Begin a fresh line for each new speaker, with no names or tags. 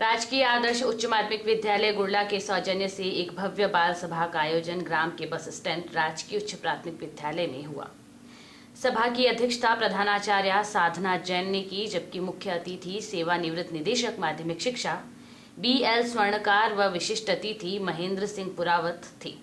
राजकीय आदर्श उच्च माध्यमिक विद्यालय गुड़ला के सौजन्य से एक भव्य बाल सभा का आयोजन ग्राम के बस स्टैंड राजकीय उच्च प्राथमिक विद्यालय में हुआ। सभा की अध्यक्षता प्रधानाचार्य साधना जैन ने की, जबकि मुख्य अतिथि सेवानिवृत्त निदेशक माध्यमिक शिक्षा, बी एल स्वर्णकार व विशिष्ट अतिथि महेंद्र सिंह पुरावत थे।